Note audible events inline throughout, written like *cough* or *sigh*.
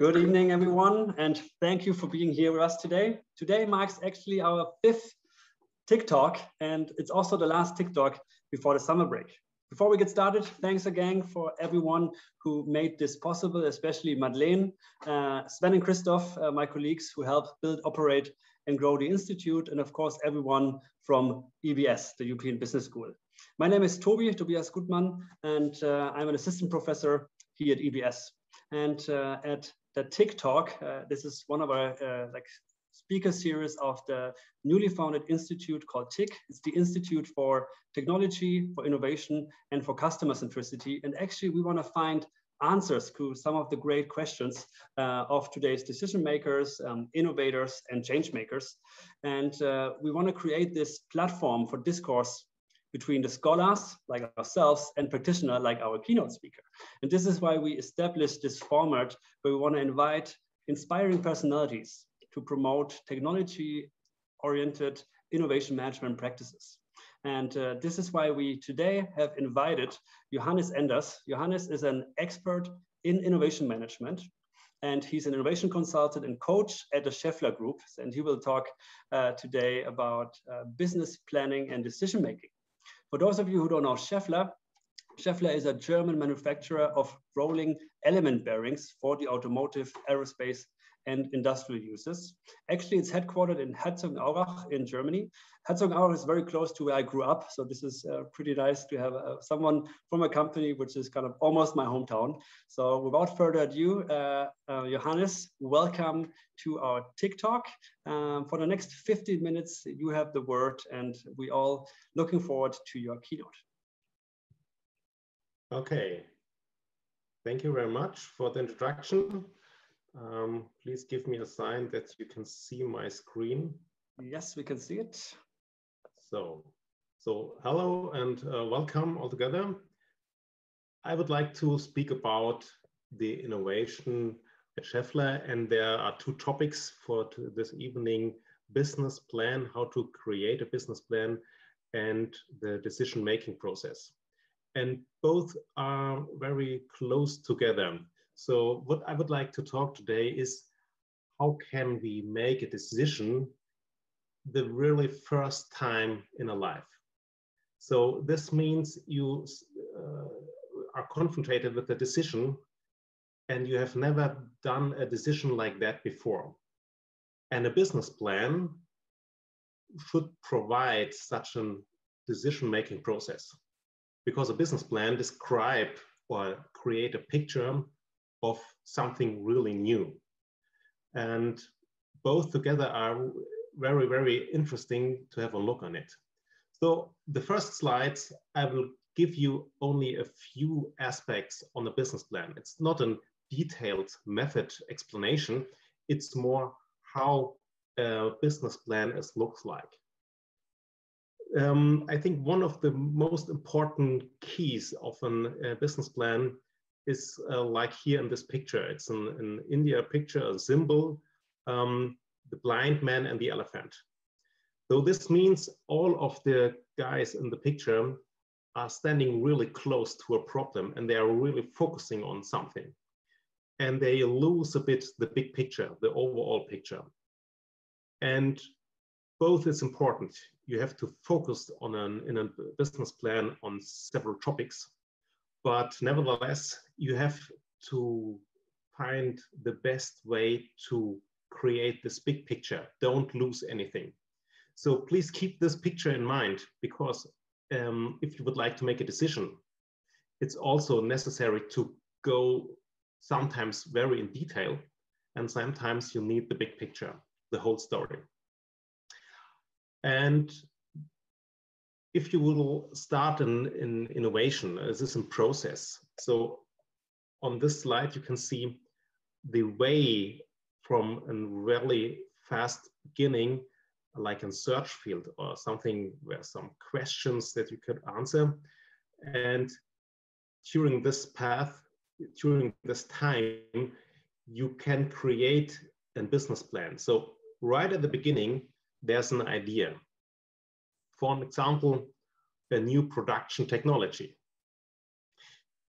Good evening, everyone, and thank you for being here with us today. Today marks actually our fifth TICC Talk, and it's also the last TICC Talk before the summer break. Before we get started, thanks again for everyone who made this possible, especially Madeleine, uh, Sven and Christoph, uh, my colleagues who helped build, operate, and grow the Institute, and of course, everyone from EBS, the European Business School. My name is Toby, Tobias Gutmann, and uh, I'm an assistant professor here at EBS. And uh, at the TICC Talk. uh, this is one of our uh, like speaker series of the newly founded institute called TICC. It's the Institute for Technology, for Innovation, and for Customer Centricity. And actually, we want to find answers to some of the great questions uh, of today's decision makers, um, innovators, and change makers. And uh, we want to create this platform for discourse between the scholars like ourselves and practitioner like our keynote speaker. And this is why we established this format where we want to invite inspiring personalities to promote technology-oriented innovation management practices. And uh, this is why we today have invited Johannes Enders. Johannes is an expert in innovation management, and he's an innovation consultant and coach at the Schaeffler Group. And he will talk uh, today about uh, business planning and decision making. For those of you who don't know Schaeffler, Schaeffler is a German manufacturer of rolling element bearings for the automotive, aerospace, and industrial uses. Actually, it's headquartered in Herzogenaurach in Germany. Herzogenaurach is very close to where I grew up, so this is uh, pretty nice to have uh, someone from a company which is kind of almost my hometown. So without further ado, uh, uh Johannes, welcome to our TICC Talk. Um, for the next 15 minutes, you have the word, and we all looking forward to your keynote. Okay. Thank you very much for the introduction. Um, please give me a sign that you can see my screen. Yes, we can see it. So, so hello and uh, welcome all together. I would like to speak about the innovation at Schaeffler, and there are two topics for this evening, business plan, how to create a business plan, and the decision-making process. And both are very close together. So what I would like to talk today is how can we make a decision the really first time in a life? So this means you uh, are confronted with a decision and you have never done a decision like that before. And a business plan should provide such a decision-making process because a business plan describe or create a picture of something really new. And both together are very, very interesting to have a look on it. So the first slides, I will give you only a few aspects on the business plan. It's not a detailed method explanation. It's more how a business plan is looks like. Um, I think one of the most important keys of a business plan is uh, like here in this picture. It's an, an India picture, a symbol, um, the blind man and the elephant. So this means all of the guys in the picture are standing really close to a problem and they are really focusing on something. And they lose a bit the big picture, the overall picture. And both is important. You have to focus on an, in a business plan on several topics but nevertheless, you have to find the best way to create this big picture. Don't lose anything. So please keep this picture in mind because um, if you would like to make a decision, it's also necessary to go sometimes very in detail and sometimes you need the big picture, the whole story. And if you will start in, in innovation, uh, this is in process. So on this slide, you can see the way from a really fast beginning, like in search field or something where some questions that you could answer. And during this path, during this time, you can create a business plan. So right at the beginning, there's an idea for example, a new production technology.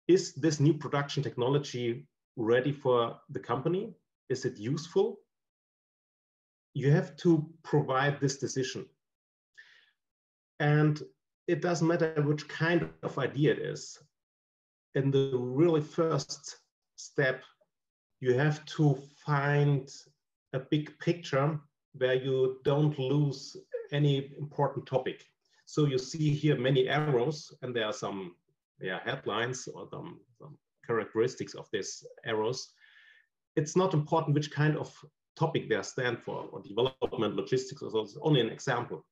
Is this new production technology ready for the company? Is it useful? You have to provide this decision. And it doesn't matter which kind of idea it is. In the really first step, you have to find a big picture where you don't lose any important topic. So you see here many arrows, and there are some yeah, headlines or some, some characteristics of these arrows. It's not important which kind of topic they stand for, or development, logistics, or so. It's only an example.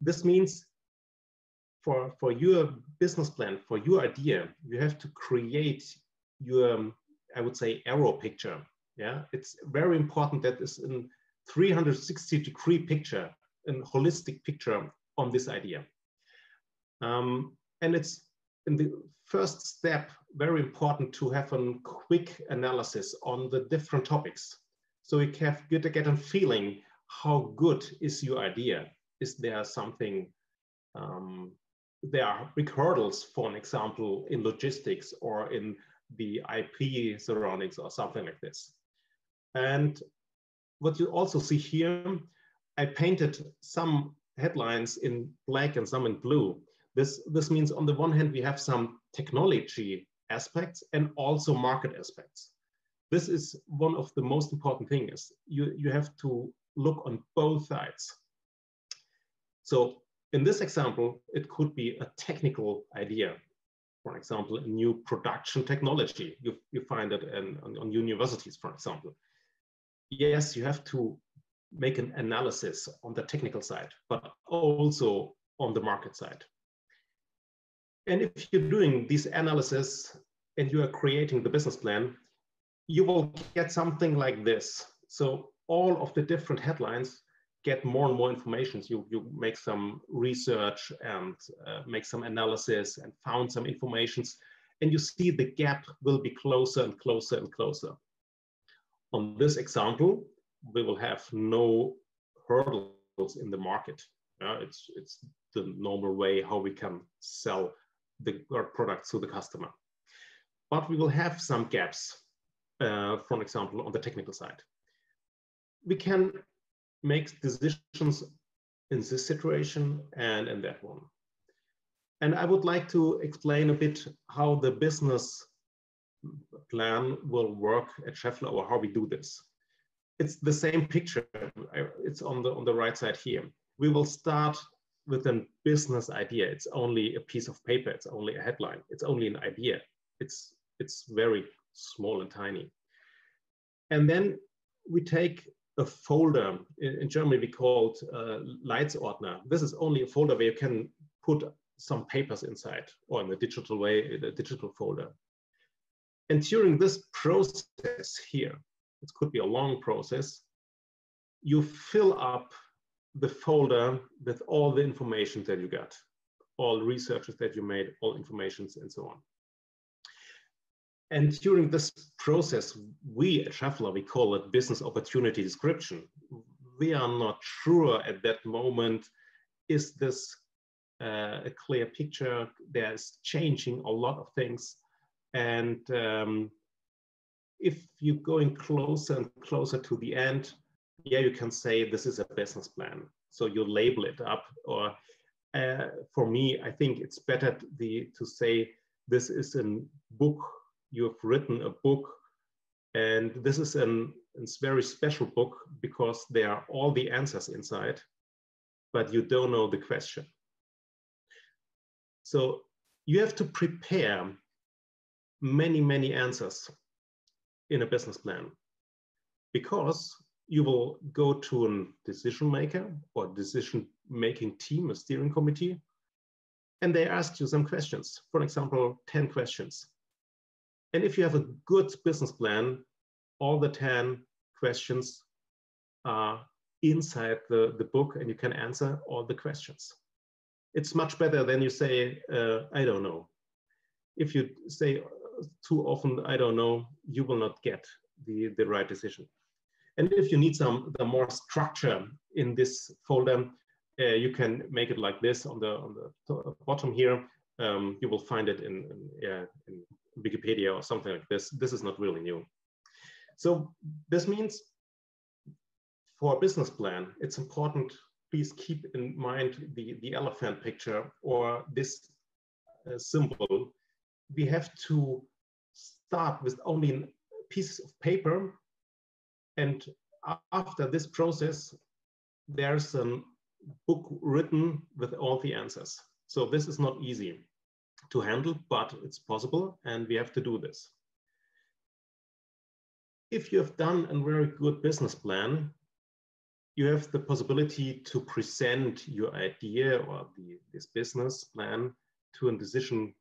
This means for, for your business plan, for your idea, you have to create your, I would say, arrow picture. Yeah, it's very important that it's a 360 degree picture, a holistic picture on this idea. Um, and it's in the first step very important to have a quick analysis on the different topics. So you can get, get a feeling how good is your idea? Is there something, um, there are big hurdles, for an example, in logistics or in the IP surroundings or something like this. And what you also see here, I painted some headlines in black and some in blue. This, this means on the one hand, we have some technology aspects and also market aspects. This is one of the most important things. You, you have to look on both sides. So in this example, it could be a technical idea. For example, a new production technology. You, you find it in, on, on universities, for example. Yes, you have to make an analysis on the technical side, but also on the market side. And if you're doing this analysis and you are creating the business plan, you will get something like this. So all of the different headlines get more and more information. You, you make some research and uh, make some analysis and found some informations and you see the gap will be closer and closer and closer. On this example, we will have no hurdles in the market. Uh, it's, it's the normal way how we can sell the our products to the customer. But we will have some gaps, uh, for example, on the technical side. We can make decisions in this situation and in that one. And I would like to explain a bit how the business plan will work at Schaeffler or how we do this. It's the same picture. It's on the, on the right side here. We will start with a business idea. It's only a piece of paper. It's only a headline. It's only an idea. It's, it's very small and tiny. And then we take a folder. In, in Germany, we call it uh, Leitz-Ordner. This is only a folder where you can put some papers inside or in a digital way, in a digital folder. And during this process here, it could be a long process, you fill up the folder with all the information that you got, all researches that you made, all informations and so on. And during this process, we at Schaeffler, we call it business opportunity description. We are not sure at that moment, is this uh, a clear picture? There's changing a lot of things. And um, if you're going closer and closer to the end, yeah, you can say this is a business plan. So you label it up. Or uh, for me, I think it's better to, the, to say this is a book. You have written a book, and this is an, a very special book because there are all the answers inside, but you don't know the question. So you have to prepare many, many answers in a business plan because you will go to a decision maker or decision making team, a steering committee, and they ask you some questions. For example, 10 questions. And if you have a good business plan, all the 10 questions are inside the, the book and you can answer all the questions. It's much better than you say, uh, I don't know. If you say too often, I don't know, you will not get the, the right decision. And if you need some the more structure in this folder, uh, you can make it like this on the on the bottom here. Um, you will find it in, in, in Wikipedia or something like this. This is not really new. So this means for a business plan, it's important, please keep in mind the, the elephant picture or this uh, symbol. We have to start with only pieces of paper and after this process, there's a book written with all the answers. So this is not easy to handle, but it's possible and we have to do this. If you have done a very good business plan, you have the possibility to present your idea or the, this business plan to a decision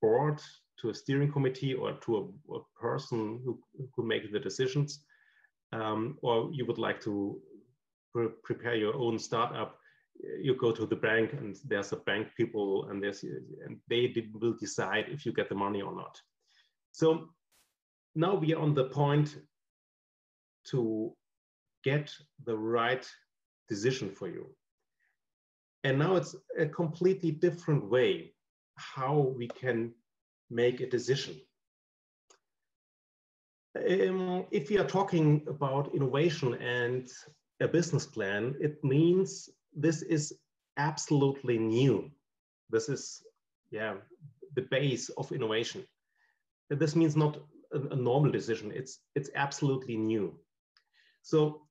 board, to a steering committee, or to a, a person who, who make the decisions, um, or you would like to pre prepare your own startup, you go to the bank and there's a bank people and there's and they will decide if you get the money or not. So now we are on the point to get the right decision for you. And now it's a completely different way how we can make a decision. Um, if we are talking about innovation and a business plan, it means this is absolutely new. This is, yeah, the base of innovation. This means not a, a normal decision. It's it's absolutely new. So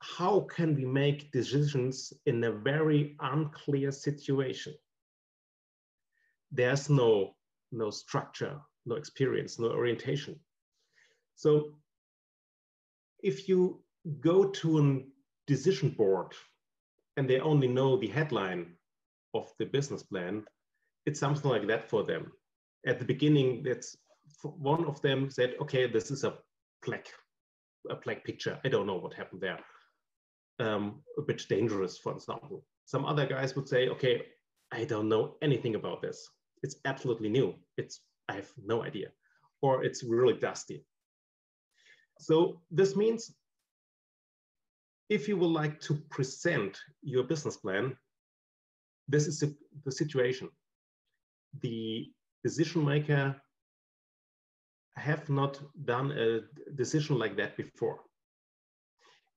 how can we make decisions in a very unclear situation? There's no, no structure, no experience, no orientation. So if you go to a decision board and they only know the headline of the business plan, it's something like that for them. At the beginning, that's one of them said, okay, this is a plaque, a plaque picture. I don't know what happened there um, a bit dangerous, for example. Some other guys would say, okay, I don't know anything about this. It's absolutely new. It's, I have no idea. Or it's really dusty. So this means if you would like to present your business plan, this is the situation. The decision maker have not done a decision like that before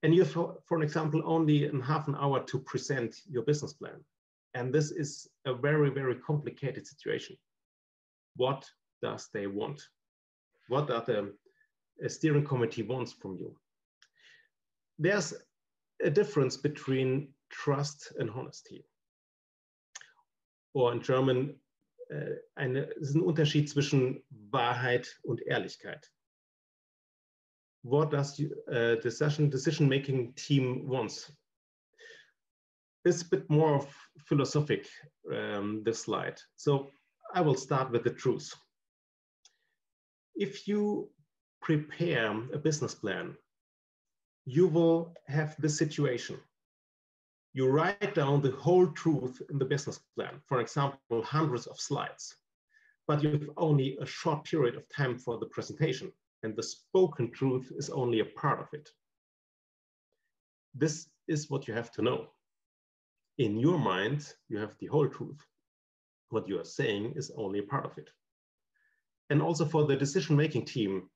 and you have, for example, only in half an hour to present your business plan. And this is a very, very complicated situation. What does they want? What are the steering committee wants from you? There's a difference between trust and honesty. Or in German, äh, eine, es ist ein Unterschied zwischen Wahrheit und Ehrlichkeit what does uh, decision decision making team wants. It's a bit more of philosophic um, this slide. So I will start with the truth. If you prepare a business plan, you will have this situation. You write down the whole truth in the business plan, for example, hundreds of slides, but you have only a short period of time for the presentation and the spoken truth is only a part of it. This is what you have to know. In your mind, you have the whole truth. What you are saying is only a part of it. And also for the decision-making team,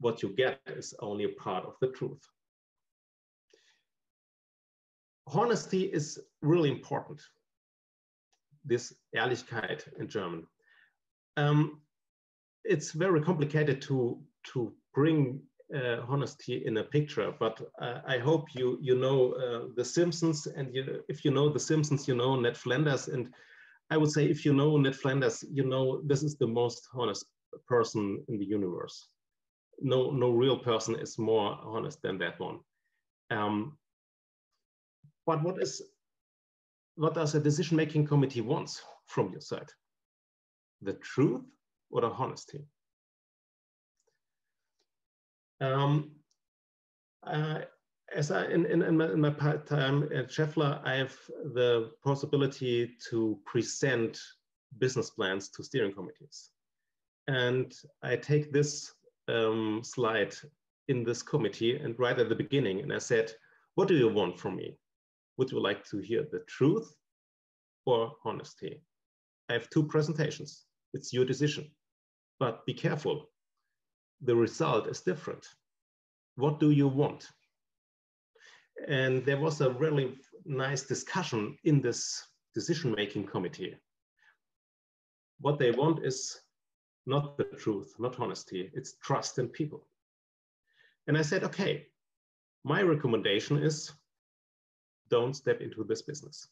what you get is only a part of the truth. Honesty is really important. This Ehrlichkeit in German. Um, it's very complicated to to bring uh, honesty in a picture, but uh, I hope you you know uh, the Simpsons, and you, if you know the Simpsons, you know Ned Flanders, and I would say if you know Ned Flanders, you know this is the most honest person in the universe. No no real person is more honest than that one. Um, but what is what does a decision-making committee wants from your side? The truth oder honesty. Um, uh, as I, in, in, in, my, in my time at Schaeffler, I have the possibility to present business plans to steering committees. And I take this um, slide in this committee and right at the beginning, and I said, what do you want from me? Would you like to hear the truth or honesty? I have two presentations It's your decision. But be careful. The result is different. What do you want? And there was a really nice discussion in this decision-making committee. What they want is not the truth, not honesty, it's trust in people. And I said, okay, my recommendation is don't step into this business.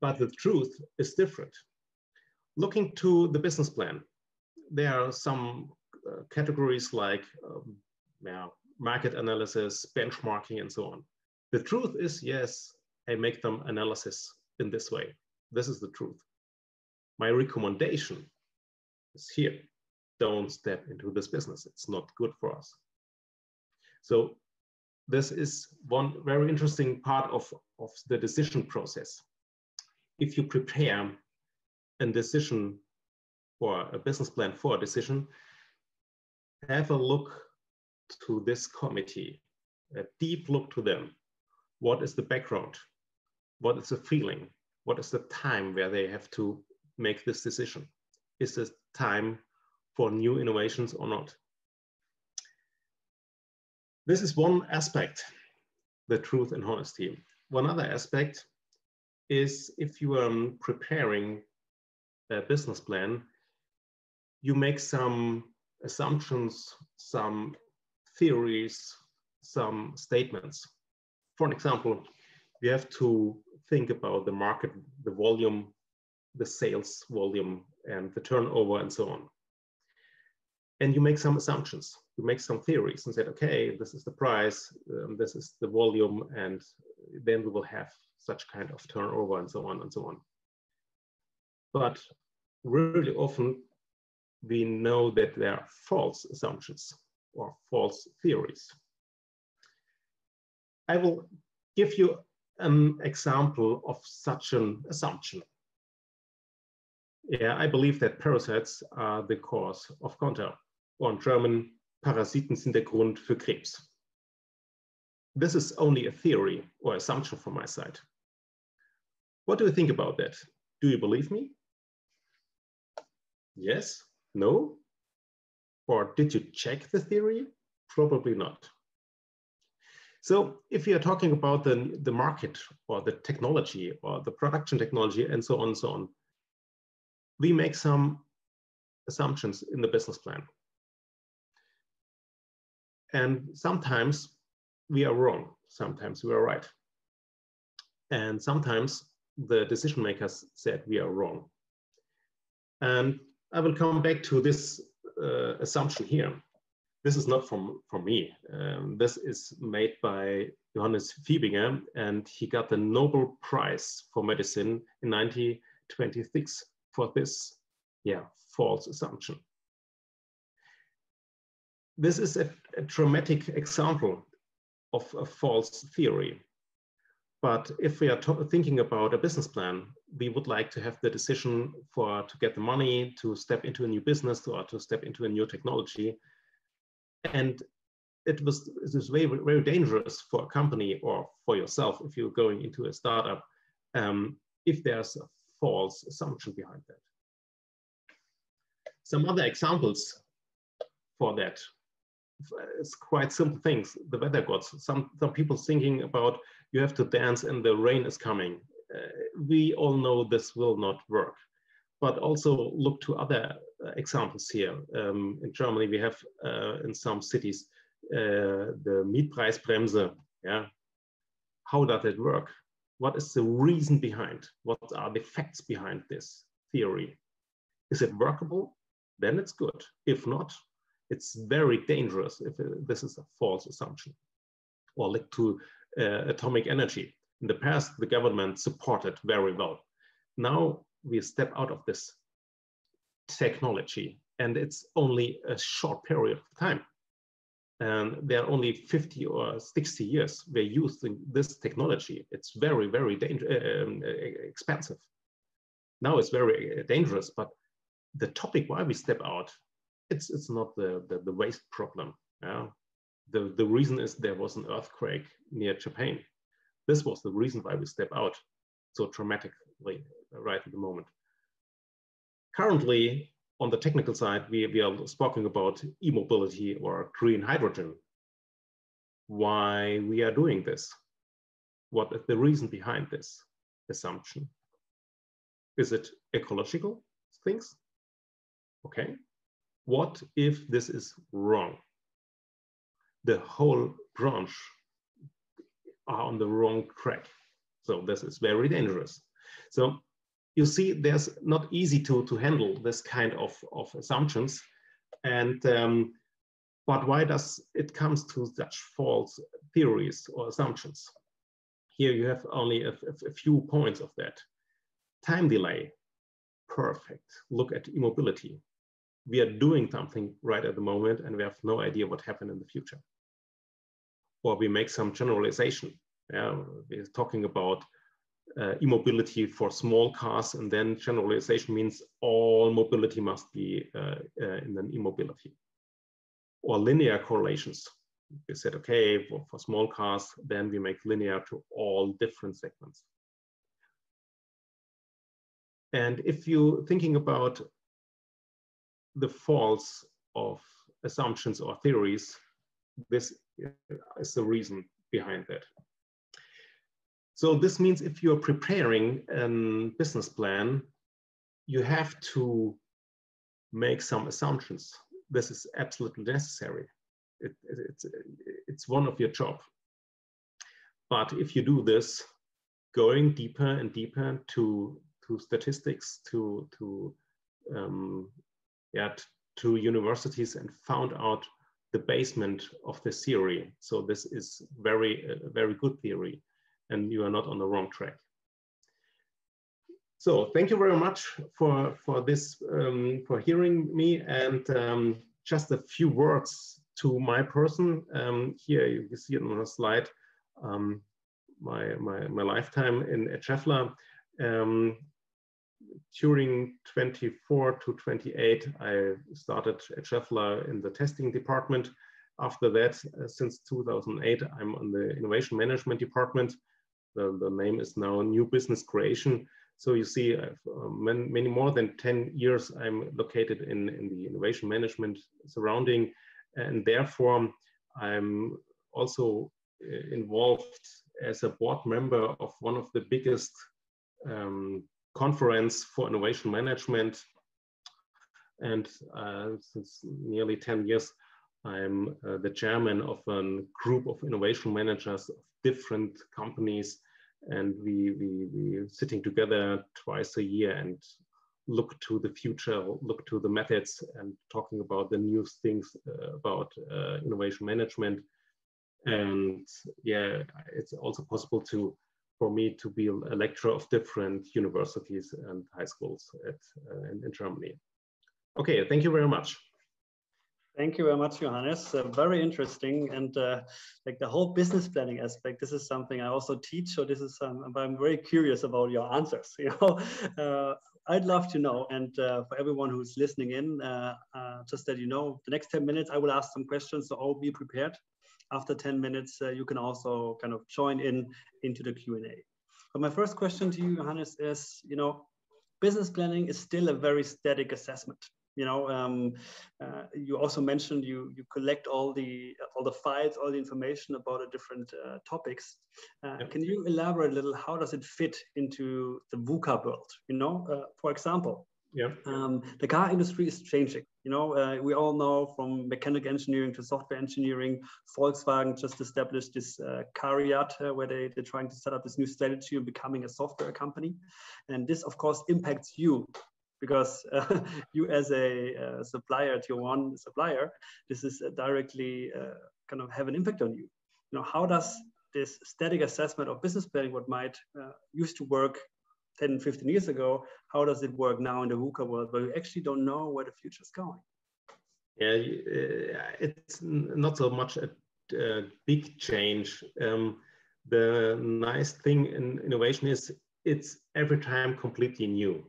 But the truth is different. Looking to the business plan, there are some uh, categories like um, yeah, market analysis, benchmarking, and so on. The truth is, yes, I make them analysis in this way. This is the truth. My recommendation is here. Don't step into this business. It's not good for us. So this is one very interesting part of, of the decision process. If you prepare a decision or a business plan for a decision, have a look to this committee, a deep look to them. What is the background? What is the feeling? What is the time where they have to make this decision? Is this time for new innovations or not? This is one aspect, the truth and honesty. One other aspect is if you are preparing a business plan, you make some assumptions, some theories, some statements. For an example, you have to think about the market, the volume, the sales volume, and the turnover, and so on. And you make some assumptions. You make some theories and said, okay, this is the price, um, this is the volume, and then we will have such kind of turnover, and so on and so on. But really often we know that there are false assumptions or false theories. I will give you an example of such an assumption. Yeah, I believe that parasites are the cause of cancer, or in German, Parasiten sind der Grund für Krebs. This is only a theory or assumption from my side. What do you think about that? Do you believe me? Yes? No? Or did you check the theory? Probably not. So if you are talking about the, the market or the technology or the production technology and so on and so on, we make some assumptions in the business plan. And sometimes we are wrong, sometimes we are right. And sometimes the decision makers said we are wrong. And I will come back to this uh, assumption here. This is not from, from me. Um, this is made by Johannes Fibiger, and he got the Nobel Prize for Medicine in 1926 for this yeah, false assumption. This is a, a dramatic example of a false theory. But if we are thinking about a business plan, we would like to have the decision for to get the money to step into a new business or to step into a new technology. And it was it was very very dangerous for a company or for yourself if you're going into a startup um, if there's a false assumption behind that. Some other examples for that it's quite simple things. The weather gods. Some some people thinking about you have to dance and the rain is coming. Uh, we all know this will not work. But also look to other uh, examples here. Um, in Germany, we have uh, in some cities the Mietpreisbremse. Yeah, how does it work? What is the reason behind? What are the facts behind this theory? Is it workable? Then it's good. If not, it's very dangerous if this is a false assumption. Or like to uh, atomic energy. In the past, the government supported very well. Now we step out of this technology and it's only a short period of time. And there are only 50 or 60 years we're using this technology. It's very, very uh, um, expensive. Now it's very uh, dangerous, but the topic why we step out it's it's not the the, the waste problem. Yeah? The the reason is there was an earthquake near Japan. This was the reason why we step out so dramatically right at the moment. currently, on the technical side, we, we are talking about e-mobility or green hydrogen. Why we are doing this? What is the reason behind this assumption? Is it ecological things? Okay. What if this is wrong? The whole branch are on the wrong track. So this is very dangerous. So you see, there's not easy to, to handle this kind of, of assumptions. And um, but why does it comes to such false theories or assumptions? Here you have only a, a few points of that. Time delay, perfect. Look at e-mobility. We are doing something right at the moment and we have no idea what happened in the future. Or we make some generalization. Yeah, we're talking about uh, for small cars, and then generalization means all mobility must be uh, uh, in an e-mobility. Or linear correlations. We said, okay, for, for small cars, then we make linear to all different segments. And if you're thinking about the faults of assumptions or theories, this is the reason behind that. So this means if you're preparing a business plan, you have to make some assumptions. This is absolutely necessary. It, it, it's, it's one of your job. But if you do this, going deeper and deeper to, to statistics, to, to, um, yeah, to universities and found out the basement of the theory. So this is very, very good theory and you are not on the wrong track. So thank you very much for, for this, um, for hearing me and um, just a few words to my person. Um, here you can see it on the slide, um, my, my, my lifetime in Schaeffler. Um, during 24 to 28, I started Schaeffler in the testing department. After that, uh, since 2008, I'm on the innovation management department. The, the name is now New Business Creation. So you see, uh, many, many, more than 10 years I'm located in, in the innovation management surrounding, and therefore I'm also uh, involved as a board member of one of the biggest um, conference for innovation management. And uh, since nearly 10 years, I'm uh, the chairman of a group of innovation managers of different companies and we, we, we sitting together twice a year and look to the future, look to the methods and talking about the new things uh, about uh, innovation management. And yeah, it's also possible to for me to be a lecturer of different universities and high schools at, uh, in, in Germany. Okay, thank you very much. Thank you very much, Johannes. Uh, very interesting. And uh, like the whole business planning aspect, this is something I also teach. So this is, um, I'm very curious about your answers. *laughs* You know, uh, I'd love to know. And uh, for everyone who's listening in, uh, uh, just that you know, the next 10 minutes, I will ask some questions. So all be prepared. After 10 minutes, you can also kind of join in into the Q&A. But my first question to you, Johannes, is, you know, business planning is still a very static assessment you know um, uh, you also mentioned you you collect all the all the files all the information about the different uh, topics. Uh, yep. can you elaborate a little? How does it fit into the VUCA world you know? Uh, for example yeah um, the car industry is changing you know? Uh, we all know from mechanical engineering to software engineering volkswagen just established this uh, CARIAD where they, they're trying to set up this new strategy of becoming a software company. And this of course impacts you because *laughs* uh, you as a uh, supplier, tier one supplier, this is uh, directly uh, kind of have an impact on you. You know, how does this static assessment of business planning, what might uh, used to work 10, 15 years ago, how does it work now in the VUCA world where you actually don't know where the future is going? Yeah, it's not so much a, a big change. Um, the nice thing in innovation is it's every time completely new.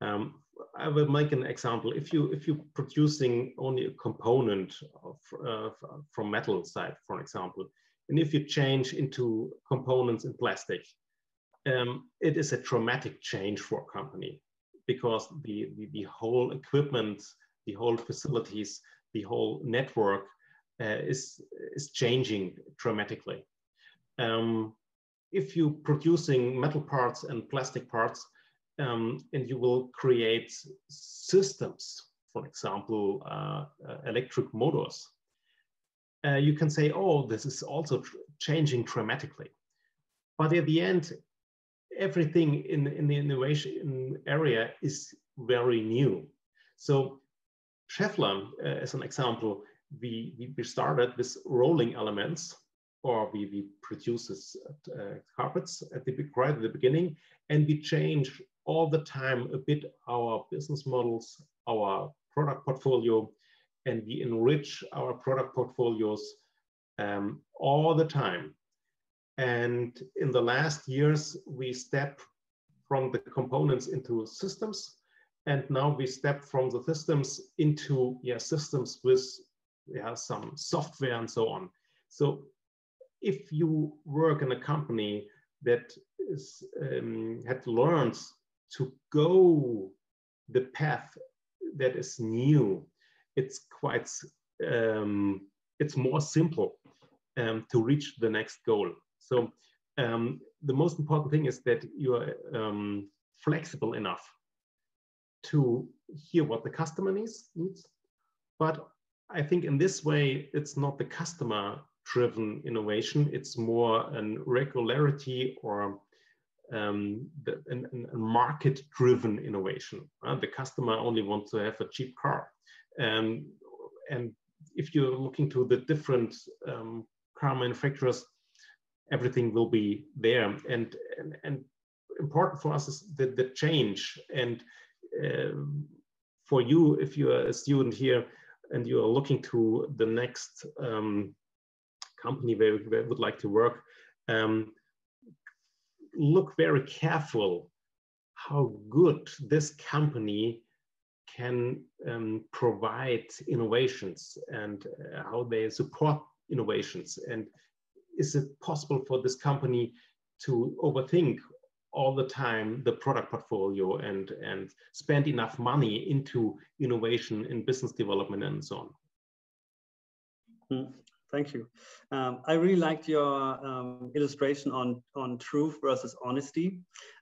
Um, I will make an example. If you if you're producing only a component of, uh, from metal side, for example, and if you change into components in plastic, um, it is a traumatic change for a company because the, the, the whole equipment, the whole facilities, the whole network uh, is, is changing dramatically. Um, if you're producing metal parts and plastic parts, um, and you will create systems, for example, uh, uh, electric motors, uh, you can say, oh, this is also changing dramatically. But at the end, everything in, in the innovation area is very new. So Schaeffler, uh, as an example, we, we started with rolling elements or we, we produce uh, carpets at the right at the beginning and we change all the time a bit our business models, our product portfolio, and we enrich our product portfolios um, all the time. And in the last years, we step from the components into systems. And now we step from the systems into yeah, systems with yeah, some software and so on. So if you work in a company that is, um, had learned to go the path that is new, it's quite, um, it's more simple um, to reach the next goal. So um, the most important thing is that you are um, flexible enough to hear what the customer needs, needs. But I think in this way, it's not the customer driven innovation, it's more an regularity or um, the, an, a market driven innovation. Uh, the customer only wants to have a cheap car. Um, and if you're looking to the different um, car manufacturers, everything will be there. And, and, and important for us is the, the change. And um, for you, if you're a student here and you're looking to the next um, company where you would like to work, um, look very careful how good this company can um, provide innovations and uh, how they support innovations. And is it possible for this company to overthink all the time the product portfolio and and spend enough money into innovation in business development and so on? Mm, thank you. Um, i really liked your um, illustration on on truth versus honesty.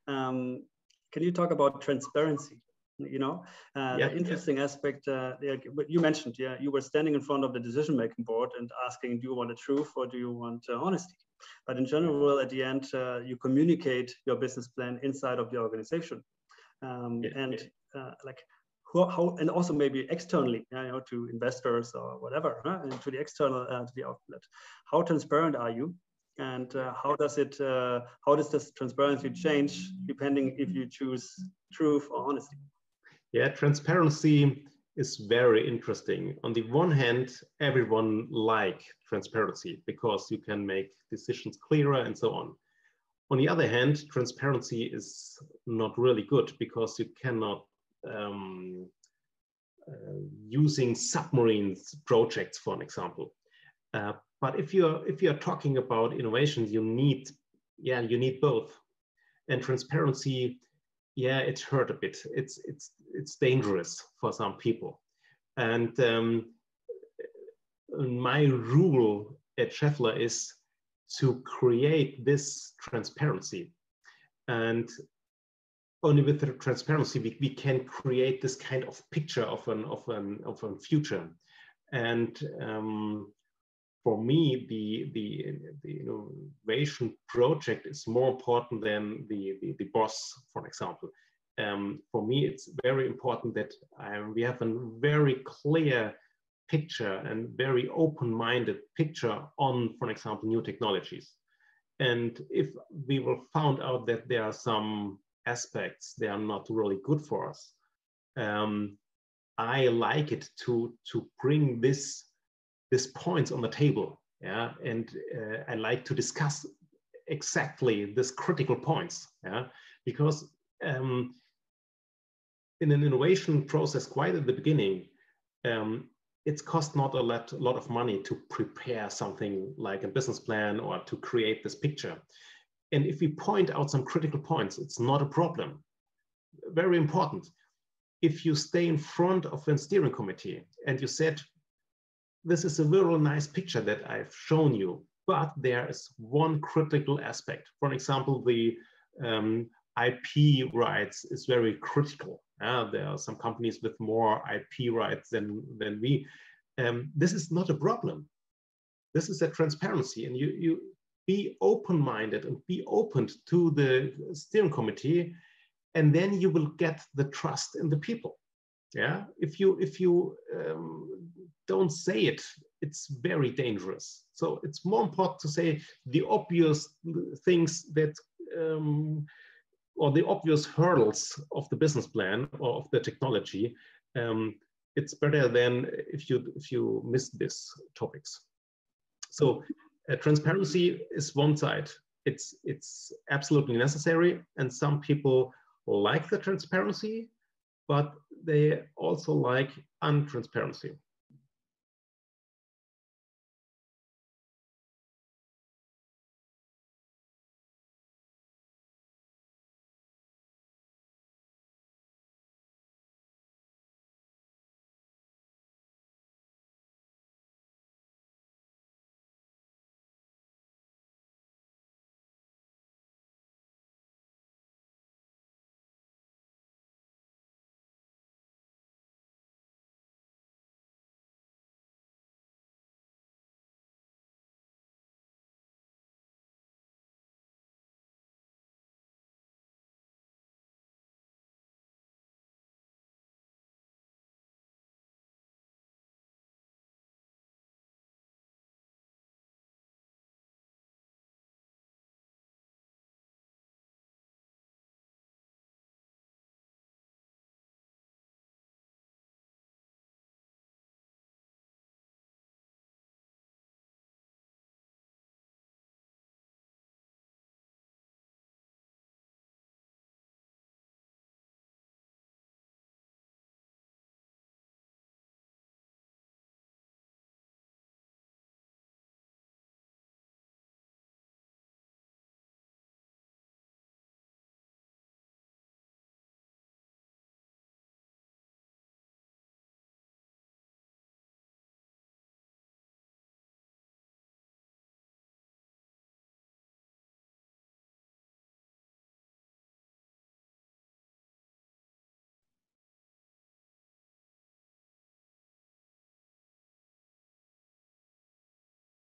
Um, can you talk about transparency? You know uh, yeah, the interesting yeah. aspect uh, yeah, you mentioned yeah you were standing in front of the decision making board and asking do you want the truth or do you want uh, honesty? But in general at the end uh, you communicate your business plan inside of the organization. Um, yeah, and uh, like how, how, and also maybe externally you know to investors or whatever huh? and to the external uh, to the outlet how transparent are you and uh, how does it uh, how does this transparency change depending if you choose truth or honesty yeah, transparency is very interesting. On the one hand, everyone like transparency because you can make decisions clearer and so on. On the other hand, transparency is not really good because you cannot um, uh, using submarines projects, for an example. Uh, but if you're if you're talking about innovations, you need yeah you need both, and transparency yeah, it hurt a bit. It's it's it's dangerous for some people, and um, my rule at Schaeffler is to create this transparency, and only with the transparency we, we can create this kind of picture of an of an of a future, and um, for me, the, the, the innovation project is more important than the, the, the boss, for example. Um, for me, it's very important that um, we have a very clear picture and very open-minded picture on, for example, new technologies. And if we will found out that there are some aspects they are not really good for us, um, I like it to, to bring this these points on the table. Yeah, and uh, I like to discuss exactly these critical points. Yeah, because um, in an innovation process, quite at the beginning, um, it's cost not a lot, a lot of money to prepare something like a business plan or to create this picture. And if we point out some critical points, it's not a problem. very important. If you stay in front of a steering committee and you said, this is a very nice picture that I've shown you, but there is one critical aspect. For example, the um, IP rights is very critical. Uh, there are some companies with more IP rights than, than we. Um, this is not a problem. This is a transparency, and you, you be open-minded and be open to the steering committee, and then you will get the trust in the people. Yeah, if you if you um, don't say it, it's very dangerous. So it's more important to say the obvious things that um, or the obvious hurdles of the business plan or of the technology, um, it's better than if you if you miss these topics. So uh, transparency is one side. It's it's absolutely necessary, and some people like the transparency, but they also like untransparency.